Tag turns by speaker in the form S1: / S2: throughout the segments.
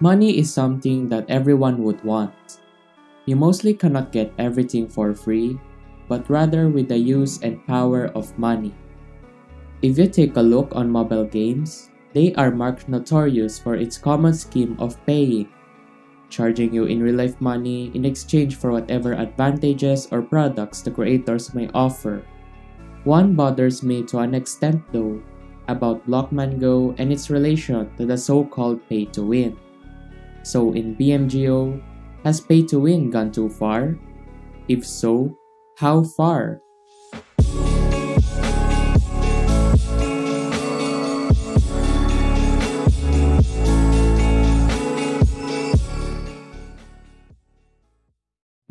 S1: Money is something that everyone would want. You mostly cannot get everything for free, but rather with the use and power of money. If you take a look on mobile games, they are marked notorious for its common scheme of paying, charging you in real life money in exchange for whatever advantages or products the creators may offer. One bothers me to an extent though about Blockman Go and its relation to the so called pay to win. So in BMGO, has pay to win gone too far? If so, how far?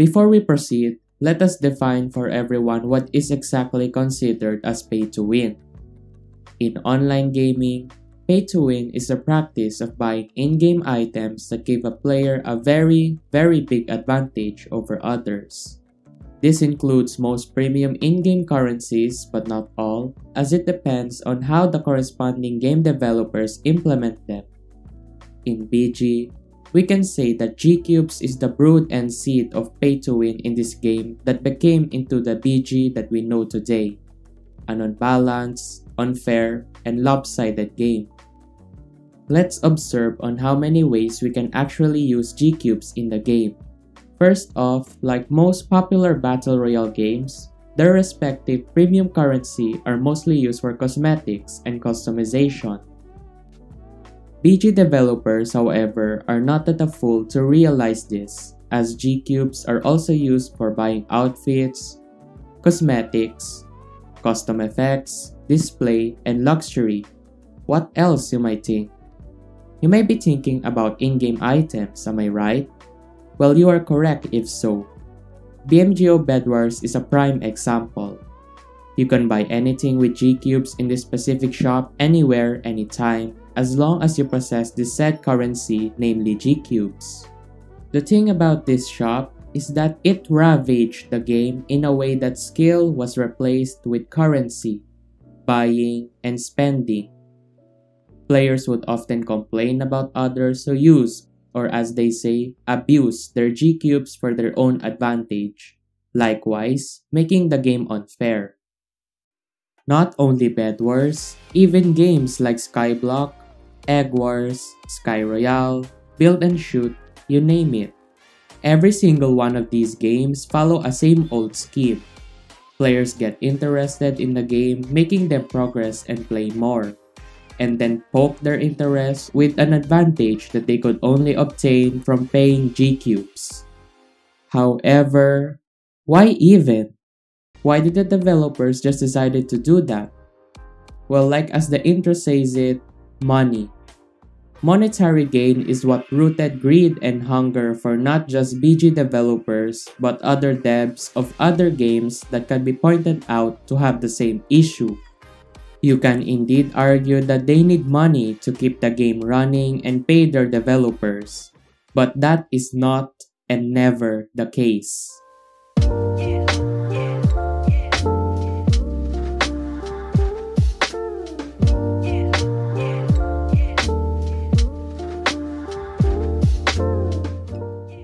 S1: Before we proceed, let us define for everyone what is exactly considered as pay to win. In online gaming, Pay to win is the practice of buying in-game items that give a player a very, very big advantage over others. This includes most premium in-game currencies but not all, as it depends on how the corresponding game developers implement them. In BG, we can say that G-Cubes is the brood and seed of pay to win in this game that became into the BG that we know today, an unbalanced, unfair, and lopsided game. Let's observe on how many ways we can actually use G-Cubes in the game. First off, like most popular Battle Royale games, their respective premium currency are mostly used for cosmetics and customization. BG developers, however, are not at a fool to realize this, as G-Cubes are also used for buying outfits, cosmetics, custom effects, display, and luxury. What else you might think? You may be thinking about in-game items, am I right? Well, you are correct if so. BMGO Bedwars is a prime example. You can buy anything with G-Cubes in this specific shop anywhere, anytime, as long as you possess the said currency, namely G-Cubes. The thing about this shop is that it ravaged the game in a way that skill was replaced with currency, buying, and spending. Players would often complain about others who use, or as they say, abuse their G-cubes for their own advantage, likewise making the game unfair. Not only Bed Wars, even games like Skyblock, Egg Wars, Sky Royale, Build and Shoot, you name it. Every single one of these games follow a same old scheme. Players get interested in the game, making them progress and play more and then poke their interest with an advantage that they could only obtain from paying G-Cubes. However, why even? Why did the developers just decided to do that? Well, like as the intro says it, money. Monetary gain is what rooted greed and hunger for not just BG developers but other devs of other games that can be pointed out to have the same issue. You can indeed argue that they need money to keep the game running and pay their developers, but that is not and never the case.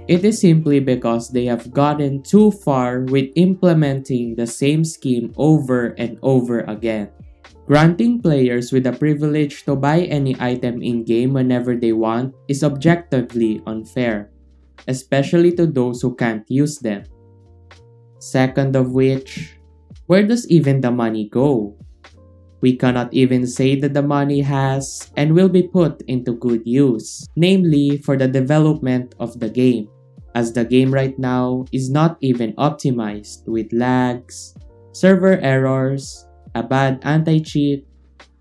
S1: It is simply because they have gotten too far with implementing the same scheme over and over again. Granting players with the privilege to buy any item in-game whenever they want is objectively unfair, especially to those who can't use them. Second of which, where does even the money go? We cannot even say that the money has and will be put into good use, namely for the development of the game, as the game right now is not even optimized with lags, server errors, a bad anti-cheat,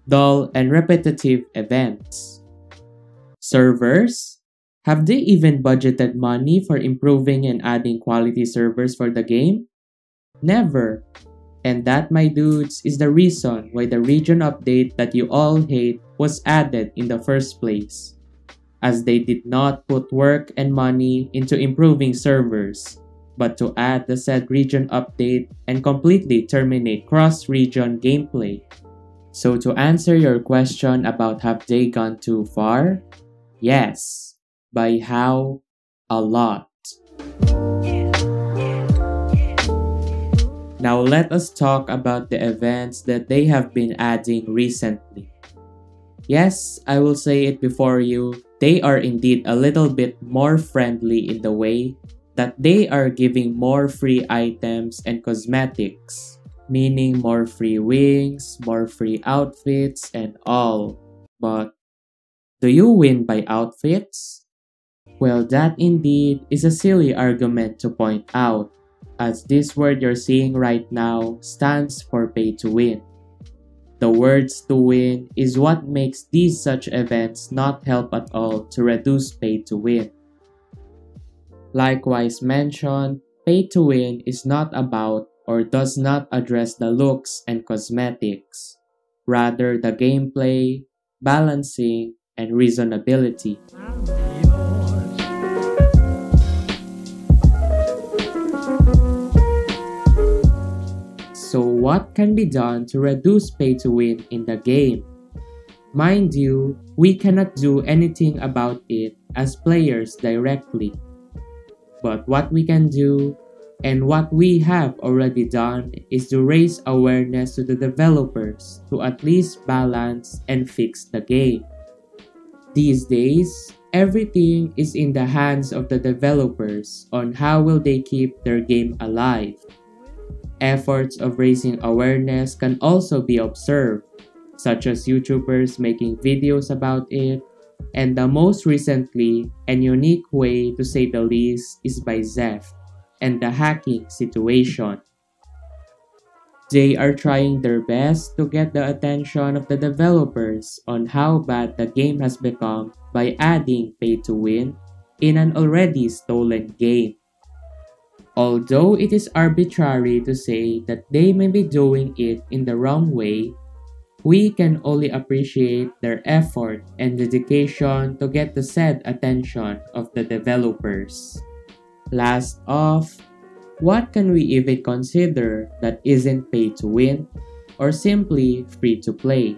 S1: dull and repetitive events. Servers? Have they even budgeted money for improving and adding quality servers for the game? Never. And that, my dudes, is the reason why the region update that you all hate was added in the first place. As they did not put work and money into improving servers, but to add the said region update and completely terminate cross-region gameplay. So to answer your question about have they gone too far? Yes. By how? A lot. Now let us talk about the events that they have been adding recently. Yes, I will say it before you, they are indeed a little bit more friendly in the way that they are giving more free items and cosmetics, meaning more free wings, more free outfits, and all. But do you win by outfits? Well, that indeed is a silly argument to point out as this word you're seeing right now stands for pay to win. The words to win is what makes these such events not help at all to reduce pay to win. Likewise mentioned, pay to win is not about or does not address the looks and cosmetics, rather the gameplay, balancing, and reasonability. So what can be done to reduce pay to win in the game? Mind you, we cannot do anything about it as players directly. But what we can do, and what we have already done, is to raise awareness to the developers to at least balance and fix the game. These days, everything is in the hands of the developers on how will they keep their game alive. Efforts of raising awareness can also be observed, such as YouTubers making videos about it, and the most recently and unique way to say the least is by Zeph and the hacking situation. They are trying their best to get the attention of the developers on how bad the game has become by adding pay to win in an already stolen game. Although it is arbitrary to say that they may be doing it in the wrong way, we can only appreciate their effort and dedication to get the said attention of the developers. Last off, what can we even consider that isn't pay to win or simply free to play?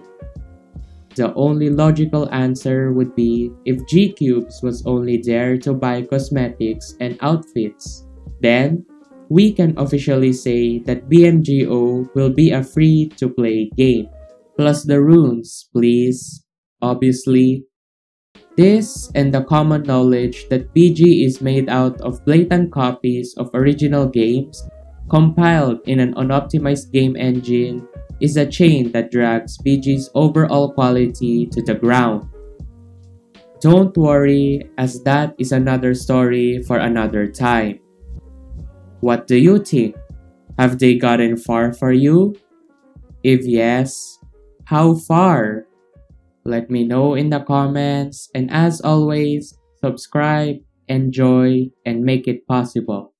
S1: The only logical answer would be if G Cubes was only there to buy cosmetics and outfits then, we can officially say that BMGO will be a free-to-play game. Plus the runes, please. Obviously. This and the common knowledge that BG is made out of blatant copies of original games compiled in an unoptimized game engine is a chain that drags BG's overall quality to the ground. Don't worry, as that is another story for another time. What do you think? Have they gotten far for you? If yes, how far? Let me know in the comments and as always, subscribe, enjoy, and make it possible.